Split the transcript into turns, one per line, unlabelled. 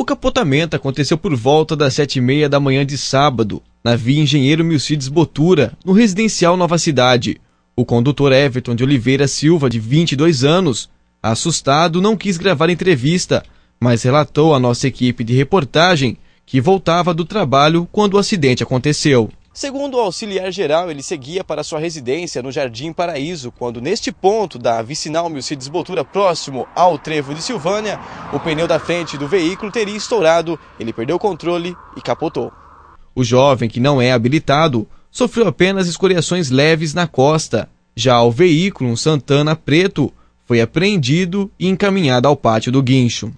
O capotamento aconteceu por volta das sete e meia da manhã de sábado, na via Engenheiro Milcides Botura, no residencial Nova Cidade. O condutor Everton de Oliveira Silva, de 22 anos, assustado, não quis gravar entrevista, mas relatou à nossa equipe de reportagem que voltava do trabalho quando o acidente aconteceu.
Segundo o auxiliar geral, ele seguia para sua residência no Jardim Paraíso, quando neste ponto da vicinal Milcides Botura, próximo ao trevo de Silvânia, o pneu da frente do veículo teria estourado, ele perdeu o controle e capotou.
O jovem, que não é habilitado, sofreu apenas escoriações leves na costa. Já o veículo, um Santana preto, foi apreendido e encaminhado ao pátio do guincho.